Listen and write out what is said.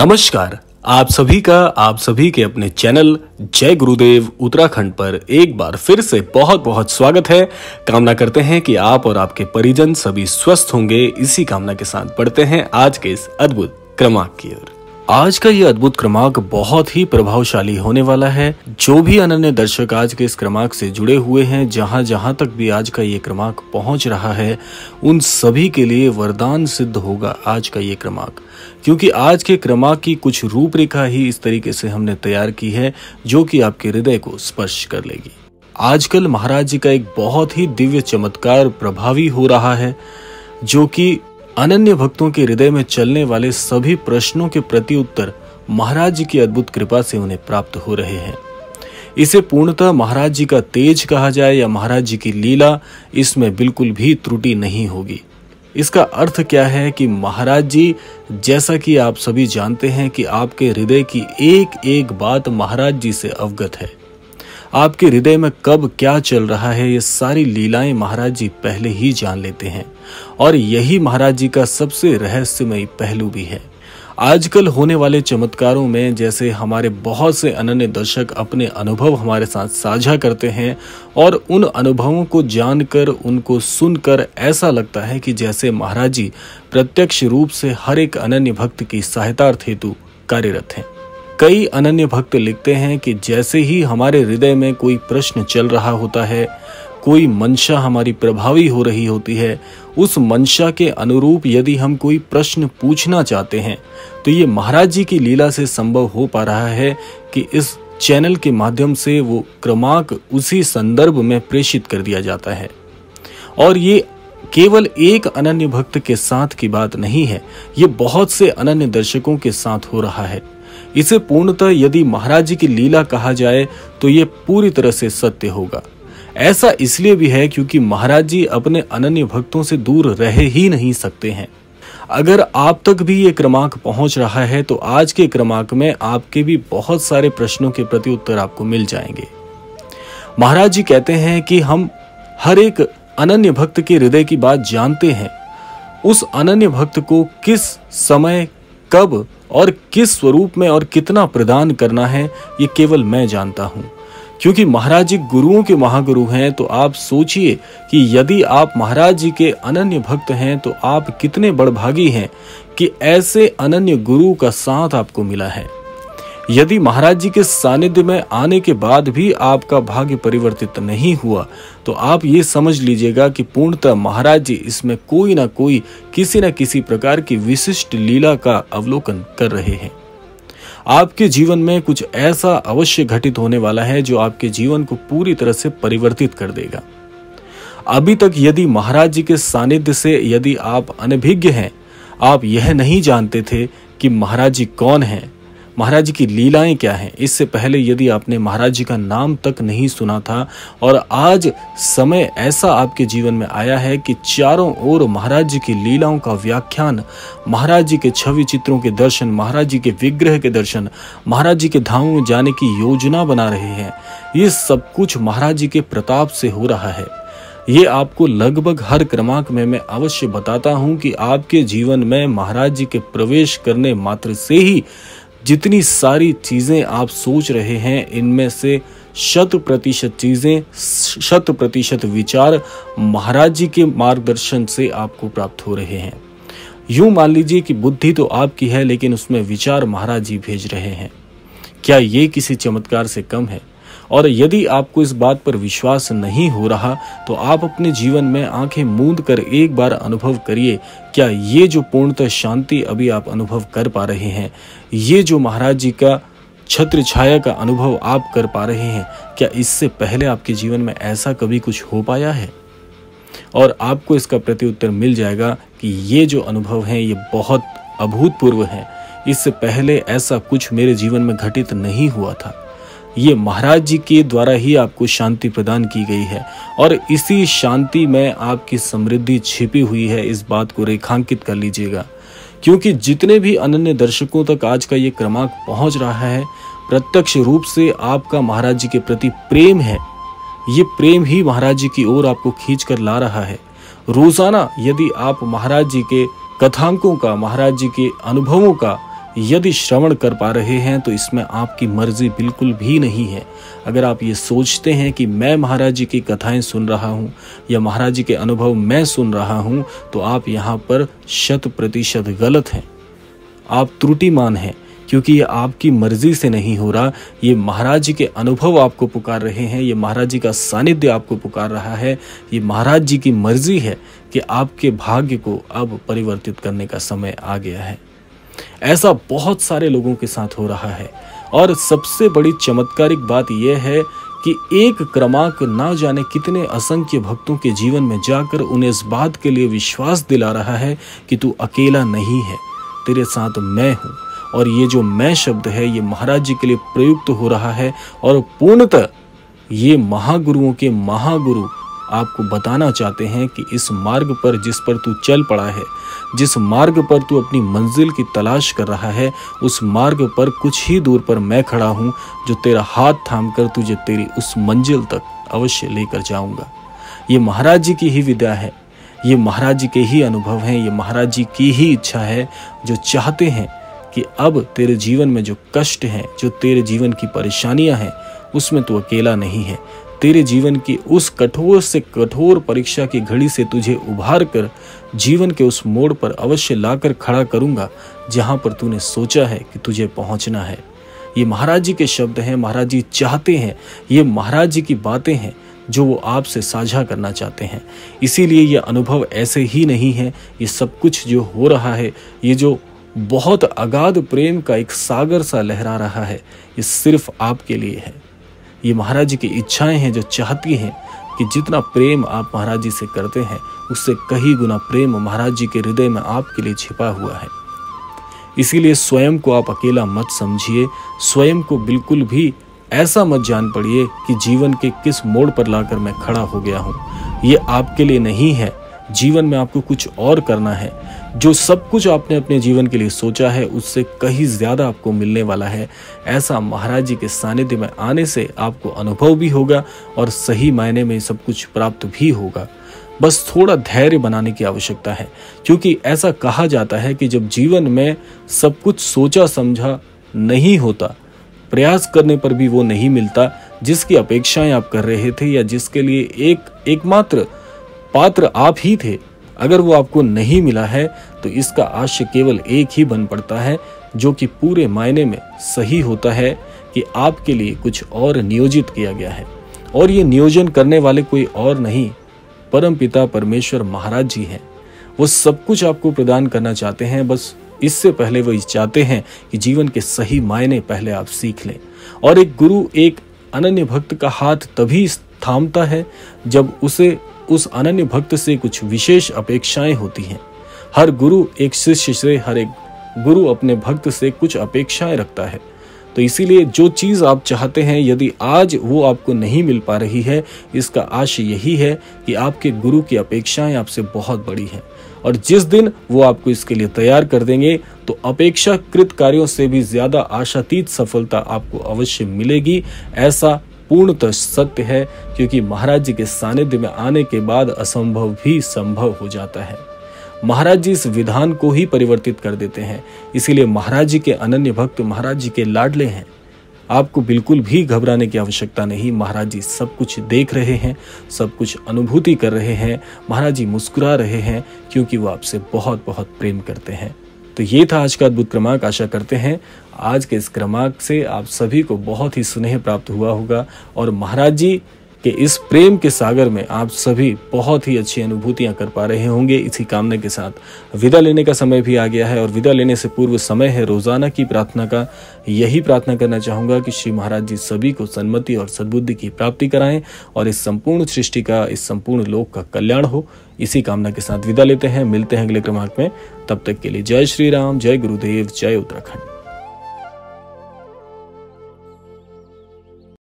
नमस्कार। आप सभी का, आप सभी के अपने चैनल जय गुरुदेव उत्तराखंड पर एक बार फिर से बहुत बहुत स्वागत है। कामना करते हैं कि आप और आपके परिजन सभी स्वस्थ होंगे। इसी कामना के साथ पढ़ते हैं आज के इस अद्भुत क्रमांक की ओर। आज का ये अद्भुत क्रमांक बहुत ही प्रभावशाली होने वाला है। जो भी अनन्य दर्शक आज के इस क्रमांक से जुड़े हुए हैं, जहाँ जहाँ तक भी आज का ये क्रमांक पहुँच रहा है, उन सभी के लिए वरदान सिद्ध होगा आज का ये क्रमांक। क्योंकि आज के क्रमांक की कुछ रूपरेखा ही इस तरीके से हमने तैयार की है, जो कि आपके हृदय को स्पर्श कर लेगी। आजकल महाराज जी का एक बहुत ही दिव्य चमत्कार प्रभावी हो रहा है, जो कि अनन्य भक्तों के हृदय में चलने वाले सभी प्रश्नों के प्रति उत्तर महाराज जी की अद्भुत कृपा से उन्हें प्राप्त हो रहे हैं। इसे पूर्णतः महाराज जी का तेज कहा जाए या महाराज जी की लीला, इसमें बिल्कुल भी त्रुटि नहीं होगी। इसका अर्थ क्या है कि महाराज जी, जैसा कि आप सभी जानते हैं कि आपके हृदय की एक एक बात महाराज जी से अवगत है। आपके हृदय में कब क्या चल रहा है, ये सारी लीलाएँ महाराज जी पहले ही जान लेते हैं। और यही महाराज जी का सबसे रहस्यमयी पहलू भी है। आजकल होने वाले चमत्कारों में जैसे हमारे बहुत से अनन्य दर्शक अपने अनुभव हमारे साथ साझा करते हैं, और उन अनुभवों को जानकर, उनको सुनकर ऐसा लगता है कि जैसे महाराज जी प्रत्यक्ष रूप से हर एक अनन्य भक्त की सहायतार्थ हेतु कार्यरत हैं। कई अनन्य भक्त लिखते हैं कि जैसे ही हमारे हृदय में कोई प्रश्न चल रहा होता है, कोई मंशा हमारी प्रभावी हो रही होती है, उस मंशा के अनुरूप यदि हम कोई प्रश्न पूछना चाहते हैं तो ये महाराज जी की लीला से संभव हो पा रहा है कि इस चैनल के माध्यम से वो क्रमांक उसी संदर्भ में प्रेषित कर दिया जाता है। और ये केवल एक अनन्य भक्त के साथ की बात नहीं है, ये बहुत से अनन्य दर्शकों के साथ हो रहा है। इसे पूर्णतः यदि महाराज जी की लीला कहा जाए तो ये पूरी तरह से सत्य होगा। ऐसा इसलिए भी है क्योंकि महाराज जी अपने अनन्य भक्तों से दूर रह ही नहीं सकते हैं। अगर आप तक भी ये क्रमांक पहुँच रहा है तो आज के क्रमांक में आपके भी बहुत सारे प्रश्नों के प्रति उत्तर आपको मिल जाएँगे। महाराज जी कहते हैं कि हम हर एक अनन्य भक्त के हृदय की बात जानते हैं। उस अनन्य भक्त को किस समय कब और किस स्वरूप में और कितना प्रदान करना है, ये केवल मैं जानता हूँ। क्योंकि महाराज जी गुरुओं के महागुरु हैं तो आप सोचिए कि यदि आप महाराज जी के अनन्य भक्त हैं तो आप कितने बड़भागी हैं कि ऐसे अनन्य गुरु का साथ आपको मिला है। यदि महाराज जी के सानिध्य में आने के बाद भी आपका भाग्य परिवर्तित नहीं हुआ तो आप ये समझ लीजिएगा कि पूर्णतः महाराज जी इसमें कोई ना कोई, किसी न किसी प्रकार की विशिष्ट लीला का अवलोकन कर रहे हैं। आपके जीवन में कुछ ऐसा अवश्य घटित होने वाला है जो आपके जीवन को पूरी तरह से परिवर्तित कर देगा। अभी तक यदि महाराज जी के सानिध्य से यदि आप अनभिज्ञ हैं, आप यह नहीं जानते थे कि महाराज जी कौन हैं। महाराज जी की लीलाएँ क्या हैं? इससे पहले यदि आपने महाराज जी का नाम तक नहीं सुना था, और आज समय ऐसा आपके जीवन में आया है कि चारों ओर महाराज जी की लीलाओं का व्याख्यान, महाराज जी के छवि चित्रों के दर्शन, महाराज जी के विग्रह के दर्शन, महाराज जी के धामों में जाने की योजना बना रहे हैं, ये सब कुछ महाराज जी के प्रताप से हो रहा है। ये आपको लगभग हर क्रमांक में मैं अवश्य बताता हूँ कि आपके जीवन में महाराज जी के प्रवेश करने मात्र से ही जितनी सारी चीज़ें आप सोच रहे हैं, इनमें से शत प्रतिशत चीज़ें शत प्रतिशत विचार महाराज जी के मार्गदर्शन से आपको प्राप्त हो रहे हैं। यूँ मान लीजिए कि बुद्धि तो आपकी है, लेकिन उसमें विचार महाराज जी भेज रहे हैं। क्या ये किसी चमत्कार से कम है? और यदि आपको इस बात पर विश्वास नहीं हो रहा तो आप अपने जीवन में आँखें मूंद कर एक बार अनुभव करिए, क्या ये जो पूर्णतः शांति अभी आप अनुभव कर पा रहे हैं, ये जो महाराज जी का छत्र छाया का अनुभव आप कर पा रहे हैं, क्या इससे पहले आपके जीवन में ऐसा कभी कुछ हो पाया है? और आपको इसका प्रत्युत्तर मिल जाएगा कि ये जो अनुभव है, ये बहुत अभूतपूर्व है। इससे पहले ऐसा कुछ मेरे जीवन में घटित नहीं हुआ था। ये महाराज जी के द्वारा ही आपको शांति प्रदान की गई है। और इसी शांति में आपकी समृद्धि छिपी हुई है, इस बात को रेखांकित कर लीजिएगा। क्योंकि जितने भी अनन्य दर्शकों तक आज का ये क्रमांक पहुँच रहा है, प्रत्यक्ष रूप से आपका महाराज जी के प्रति प्रेम है। ये प्रेम ही महाराज जी की ओर आपको खींच कर ला रहा है। रोज़ाना यदि आप महाराज जी के कथांकों का, महाराज जी के अनुभवों का यदि श्रवण कर पा रहे हैं तो इसमें आपकी मर्ज़ी बिल्कुल भी नहीं है। अगर आप ये सोचते हैं कि मैं महाराज जी की कथाएँ सुन रहा हूँ, या महाराज जी के अनुभव मैं सुन रहा हूँ तो आप यहाँ पर शत प्रतिशत गलत हैं। आप त्रुटिमान हैं, क्योंकि ये आपकी मर्ज़ी से नहीं हो रहा। ये महाराज जी के अनुभव आपको पुकार रहे हैं, ये महाराज जी का सानिध्य आपको पुकार रहा है। ये महाराज जी की मर्ज़ी है कि आपके भाग्य को अब परिवर्तित करने का समय आ गया है। ऐसा बहुत सारे लोगों के साथ हो रहा है। और सबसे बड़ी चमत्कारिक बात यह है कि एक क्रमांक ना जाने कितने असंख्य भक्तों के जीवन में जाकर उन्हें इस बात के लिए विश्वास दिला रहा है कि तू अकेला नहीं है, तेरे साथ मैं हूँ। और ये जो मैं शब्द है, ये महाराज जी के लिए प्रयुक्त हो रहा है। और पूर्णतः ये महागुरुओं के महागुरु आपको बताना चाहते हैं कि इस मार्ग पर जिस पर तू चल पड़ा है, जिस मार्ग पर तू अपनी मंजिल की तलाश कर रहा है, उस मार्ग पर कुछ ही दूर पर मैं खड़ा हूँ, जो तेरा हाथ थाम कर तुझे तेरी उस मंजिल तक अवश्य लेकर जाऊँगा। ये महाराज जी की ही विद्या है, ये महाराज जी के ही अनुभव हैं, ये महाराज जी की ही इच्छा है, जो चाहते हैं कि अब तेरे जीवन में जो कष्ट हैं, जो तेरे जीवन की परेशानियाँ हैं, उसमें तू अकेला नहीं है। तेरे जीवन की उस कठोर से कठोर परीक्षा की घड़ी से तुझे उभार कर जीवन के उस मोड़ पर अवश्य लाकर खड़ा करूँगा, जहाँ पर तूने सोचा है कि तुझे पहुँचना है। ये महाराज जी के शब्द हैं, महाराज जी चाहते हैं, ये महाराज जी की बातें हैं, जो वो आपसे साझा करना चाहते हैं। इसीलिए ये अनुभव ऐसे ही नहीं है, ये सब कुछ जो हो रहा है, ये जो बहुत अगाध प्रेम का एक सागर सा लहरा रहा है, ये सिर्फ़ आपके लिए है। ये महाराज जी की इच्छाएँ हैं, जो चाहती हैं कि जितना प्रेम आप महाराज जी से करते हैं, उससे कहीं गुना प्रेम महाराज जी के हृदय में आपके लिए छिपा हुआ है। इसीलिए स्वयं को आप अकेला मत समझिए, स्वयं को बिल्कुल भी ऐसा मत जान पड़िए कि जीवन के किस मोड़ पर लाकर मैं खड़ा हो गया हूँ। ये आपके लिए नहीं है जीवन में आपको कुछ और करना है। जो सब कुछ आपने अपने जीवन के लिए सोचा है, उससे कहीं ज़्यादा आपको मिलने वाला है। ऐसा महाराज जी के सानिध्य में आने से आपको अनुभव भी होगा और सही मायने में सब कुछ प्राप्त भी होगा। बस थोड़ा धैर्य बनाने की आवश्यकता है, क्योंकि ऐसा कहा जाता है कि जब जीवन में सब कुछ सोचा समझा नहीं होता, प्रयास करने पर भी वो नहीं मिलता। जिसकी अपेक्षाएँ आप कर रहे थे या जिसके लिए एक, एकमात्र पात्र आप ही थे। अगर वो आपको नहीं मिला है तो इसका आशय केवल एक ही बन पड़ता है, जो कि पूरे मायने में सही होता है कि आपके लिए कुछ और नियोजित किया गया है। और ये नियोजन करने वाले कोई और नहीं परम पिता परमेश्वर महाराज जी हैं। वो सब कुछ आपको प्रदान करना चाहते हैं, बस इससे पहले वो चाहते हैं कि जीवन के सही मायने पहले आप सीख लें। और एक गुरु, एक अनन्य भक्त का हाथ तभी थामता है, जब उसे उस अनन्य भक्त से कुछ विशेष अपेक्षाएँ होती हैं। हर गुरु एक शिष्य से हर एक गुरु अपने भक्त से कुछ अपेक्षाएँ रखता है। तो इसीलिए जो चीज़ आप चाहते हैं, यदि आज वो आपको नहीं मिल पा रही है, इसका आशय यही है कि आपके गुरु की अपेक्षाएँ आपसे बहुत बड़ी हैं। और जिस दिन वो आपको इसके लिए तैयार कर देंगे तो अपेक्षाकृत कार्यों से भी ज़्यादा आशातीत सफलता आपको अवश्य मिलेगी। ऐसा पूर्णतः सत्य है, क्योंकि महाराज जी के सानिध्य में आने के बाद असंभव भी संभव हो जाता है। महाराज जी इस विधान को ही परिवर्तित कर देते हैं, इसीलिए महाराज जी के अनन्य भक्त महाराज जी के लाडले हैं। आपको बिल्कुल भी घबराने की आवश्यकता नहीं, महाराज जी सब कुछ देख रहे हैं, सब कुछ अनुभूति कर रहे हैं, महाराज जी मुस्कुरा रहे हैं, क्योंकि वो आपसे बहुत बहुत प्रेम करते हैं। तो ये था आज का अद्भुत क्रमांक। आशा करते हैं आज के इस क्रमांक से आप सभी को बहुत ही स्नेह प्राप्त हुआ होगा। और महाराज जी कि इस प्रेम के सागर में आप सभी बहुत ही अच्छी अनुभूतियाँ कर पा रहे होंगे। इसी कामना के साथ विदा लेने का समय भी आ गया है और विदा लेने से पूर्व समय है रोज़ाना की प्रार्थना का। यही प्रार्थना करना चाहूँगा कि श्री महाराज जी सभी को सन्मति और सद्बुद्धि की प्राप्ति कराएँ और इस संपूर्ण सृष्टि का, इस संपूर्ण लोक का कल्याण हो। इसी कामना के साथ विदा लेते हैं। मिलते हैं अगले क्रमांक में। तब तक के लिए जय श्री राम, जय गुरुदेव, जय उत्तराखंड।